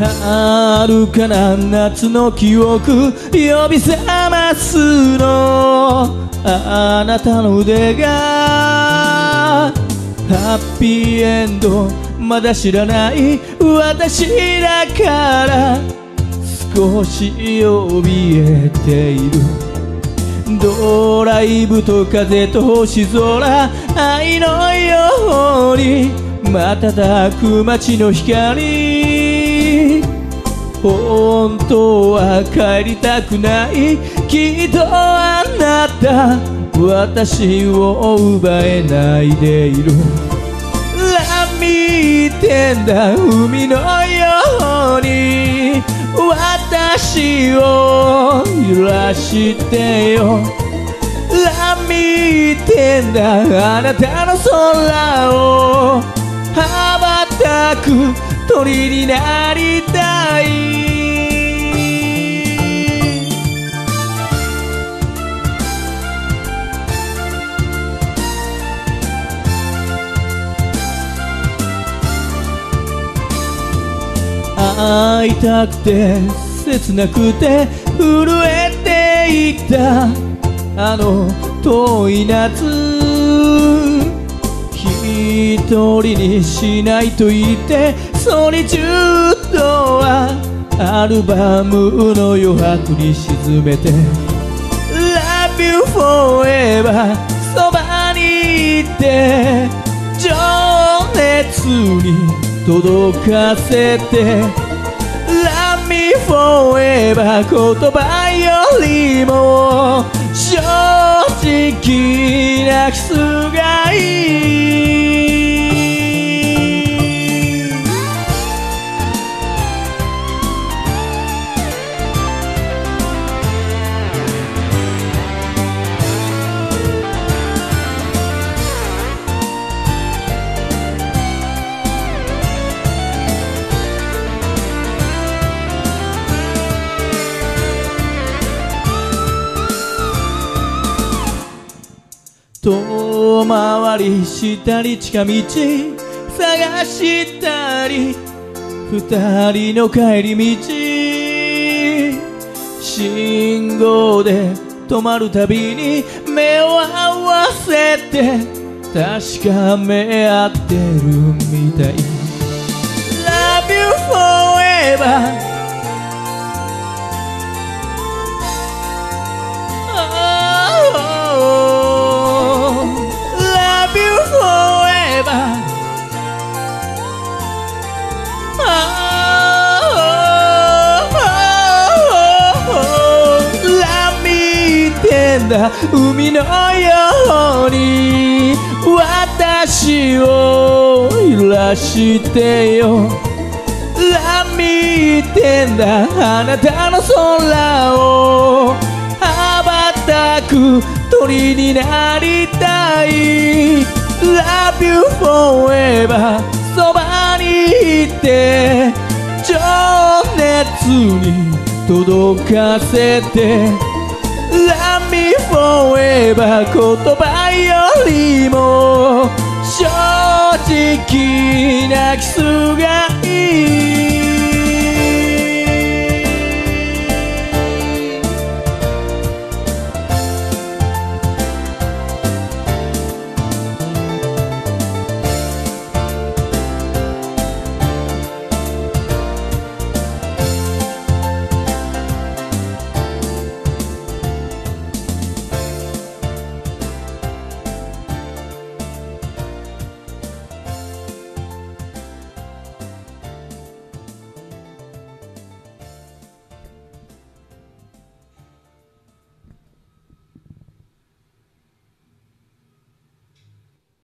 あるかな夏の記憶呼び覚ますのあなたの腕がハッピーエンドまだ知らない。私だから少し怯えている。ドライブと風と星空愛のように瞬く街の光。本当は帰りたくない。きっとあなた私を奪えないでいる。見てんだ海のように私を揺らしてよ。ラ見てんだあなたの空を羽ばたく。鳥になりたい。会いたくて切なくて震えていたあの遠い夏。一人にしないと言ってソリチュードはアルバムの余白に沈めて Love you forever そばにいて情熱に届かせて Love me forever 言葉より遠回りしたり近道探したり二人の帰り道信号で止まるたびに目を合わせて確かめ合ってるみたい。Love you forever だ。海のように私を揺らしてよ。見てんだ。あなたの空を羽ばたく鳥になりたい。Love you forever そばにいて情熱に届かせて。Love me forever 言葉よりも正直なキスがいい。